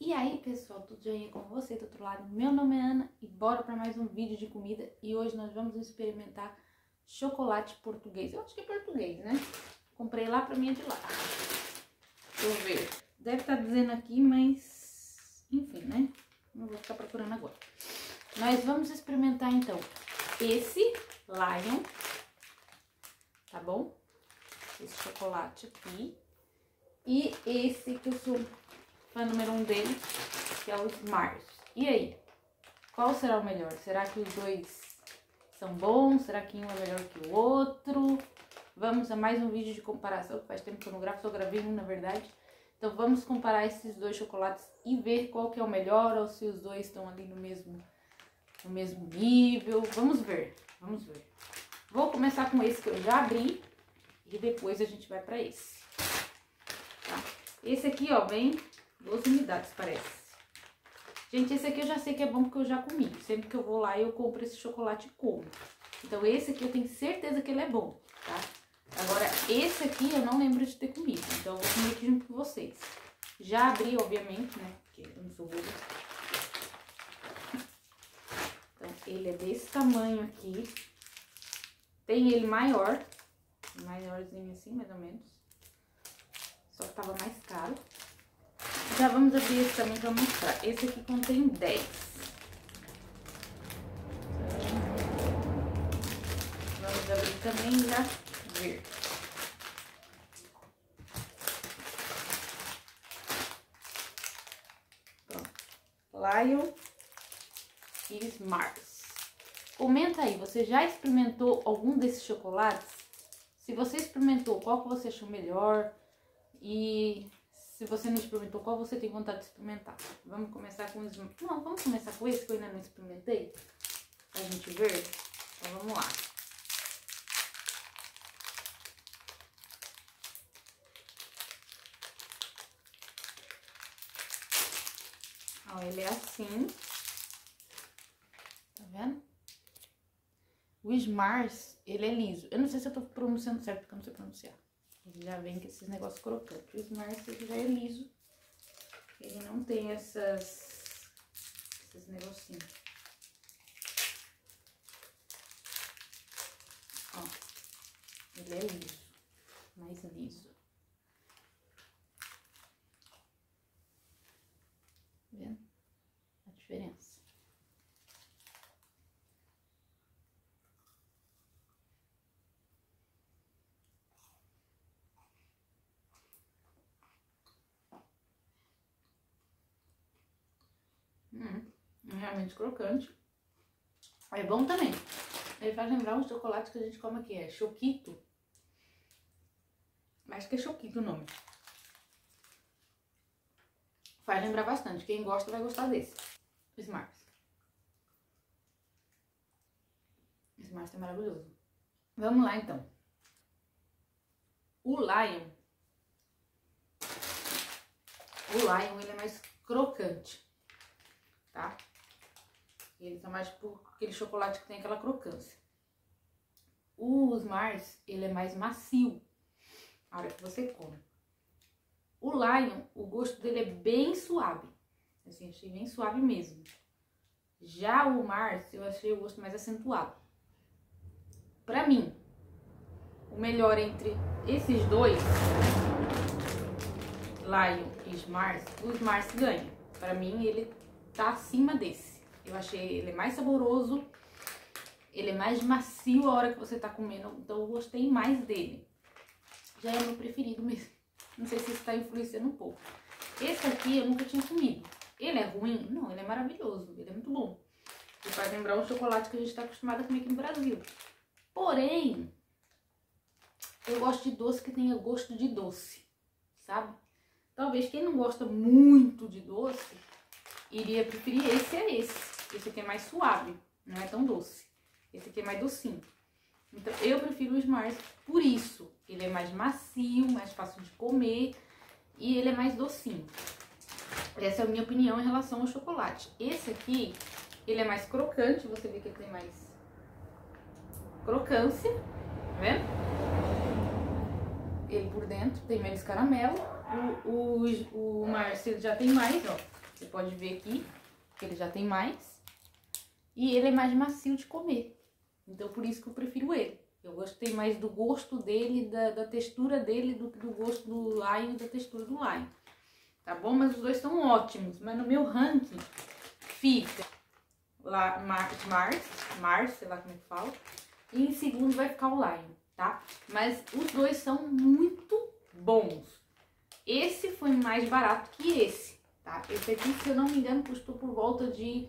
E aí, pessoal, tudo bem com você do outro lado? Meu nome é Ana e bora para mais um vídeo de comida. E hoje nós vamos experimentar chocolate português. Eu acho que é português, né? Comprei lá pra mim de lá. Deixa eu ver. Deve estar tá dizendo aqui, mas... Enfim, né? Não vou ficar procurando agora. Nós vamos experimentar, então, esse Lion, tá bom? Esse chocolate aqui. E esse que eu sou fã número um dele, que é o Mars. E aí? Qual será o melhor? Será que os dois são bons? Será que um é melhor que o outro? Vamos a mais um vídeo de comparação, faz tempo que eu não gravo, só gravei um na verdade. Então vamos comparar esses dois chocolates e ver qual que é o melhor, ou se os dois estão ali no mesmo, no mesmo nível. Vamos ver, vamos ver. Vou começar com esse que eu já abri e depois a gente vai para esse. Tá? Esse aqui, ó, vem 12 unidades, parece. Gente, esse aqui eu já sei que é bom porque eu já comi. Sempre que eu vou lá, eu compro esse chocolate e como. Então, esse aqui eu tenho certeza que ele é bom, tá? Agora, esse aqui eu não lembro de ter comido. Então, eu vou comer aqui junto com vocês. Já abri, obviamente, né? Porque eu não sou boba. Então, ele é desse tamanho aqui. Tem ele maior. Maiorzinho assim, mais ou menos. Só que tava mais caro. Já vamos abrir esse também para mostrar. Esse aqui contém 10. Vamos abrir também e já ver. Lion e Mars. Comenta aí, você já experimentou algum desses chocolates? Se você experimentou, qual que você achou melhor? E se você não experimentou, qual você tem vontade de experimentar? Vamos começar com os... Não, vamos começar com esse que eu ainda não experimentei. Pra gente ver. Então, vamos lá. Ó, ele é assim. Tá vendo? O Smars, ele é liso. Eu não sei se eu tô pronunciando certo, porque eu não sei pronunciar. Ele já vem com esses negócios crocantes. O Smart já é liso. Ele não tem essas, esses negocinhos. Ó, ele é liso, mais liso. Tá vendo a diferença? Hum, realmente crocante. É bom também. Ele faz lembrar um chocolate que a gente come aqui, é choquito. Mas que é choquito o nome. Faz lembrar bastante. Quem gosta vai gostar desse. Smart. Smart é maravilhoso. Vamos lá então. O Lion. O Lion ele é mais crocante tá? Ele tá mais por aquele chocolate que tem aquela crocância. O Mars, ele é mais macio a hora que você come. O Lion, o gosto dele é bem suave. Assim, achei bem suave mesmo. Já o Mars, eu achei o gosto mais acentuado. Pra mim, o melhor entre esses dois, Lion e Mars, o Mars ganha. Pra mim, ele tá acima desse. Eu achei ele mais saboroso, ele é mais macio a hora que você tá comendo, então eu gostei mais dele. Já é o meu preferido mesmo. Não sei se isso tá influenciando um pouco. Esse aqui eu nunca tinha comido. Ele é ruim? Não, ele é maravilhoso, ele é muito bom. Ele faz lembrar um chocolate que a gente tá acostumado a comer aqui no Brasil. Porém, eu gosto de doce que tenha gosto de doce, sabe? Talvez quem não gosta muito de doce, iria preferir esse a esse. Esse aqui é mais suave, não é tão doce. Esse aqui é mais docinho. Então, eu prefiro o Smart por isso. Ele é mais macio, mais fácil de comer e ele é mais docinho. Essa é a minha opinião em relação ao chocolate. Esse aqui, ele é mais crocante, você vê que ele tem mais crocância, tá vendo? Ele por dentro tem menos caramelo. O, o, o Márcio já tem mais, ó Você pode ver aqui que ele já tem mais. E ele é mais macio de comer. Então, por isso que eu prefiro ele. Eu gostei mais do gosto dele, da, da textura dele, do que do gosto do lion e da textura do lion. Tá bom? Mas os dois são ótimos. Mas no meu ranking fica lá Mars, Mars, Mars, sei lá como é que fala. E em segundo vai ficar o lion, tá? Mas os dois são muito bons. Esse foi mais barato que esse, tá? Esse aqui, se eu não me engano, custou por volta de,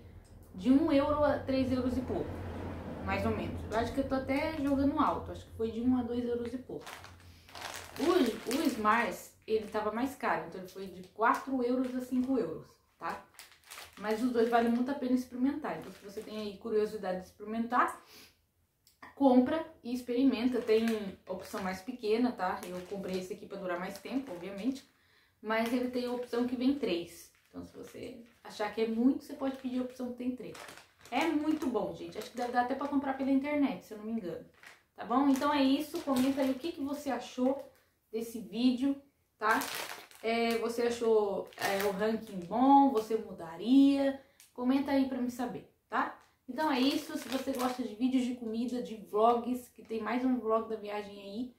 de 1 euro a 3 euros e pouco mais ou menos. Eu acho que eu tô até jogando alto, acho que foi de 1 a 2 euros e pouco. O, o Smars, ele tava mais caro, então ele foi de 4 euros a 5 euros, tá? Mas os dois valem muito a pena experimentar. Então, se você tem aí curiosidade de experimentar, compra e experimenta. Tem opção mais pequena, tá? Eu comprei esse aqui para durar mais tempo, obviamente. Mas ele tem a opção que vem três. Então, se você achar que é muito, você pode pedir a opção que tem três. É muito bom, gente. Acho que deve dar até pra comprar pela internet, se eu não me engano. Tá bom? Então é isso. Comenta aí o que, que você achou desse vídeo, tá? É, você achou é, o ranking bom? Você mudaria? Comenta aí pra me saber, tá? Então é isso. Se você gosta de vídeos de comida, de vlogs, que tem mais um vlog da viagem aí,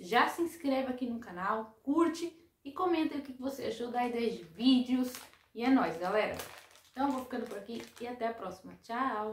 já se inscreve aqui no canal, curte e comenta aí o que, você achou da ideia de vídeos. E é nóis, galera! Então, vou ficando por aqui e até a próxima. Tchau!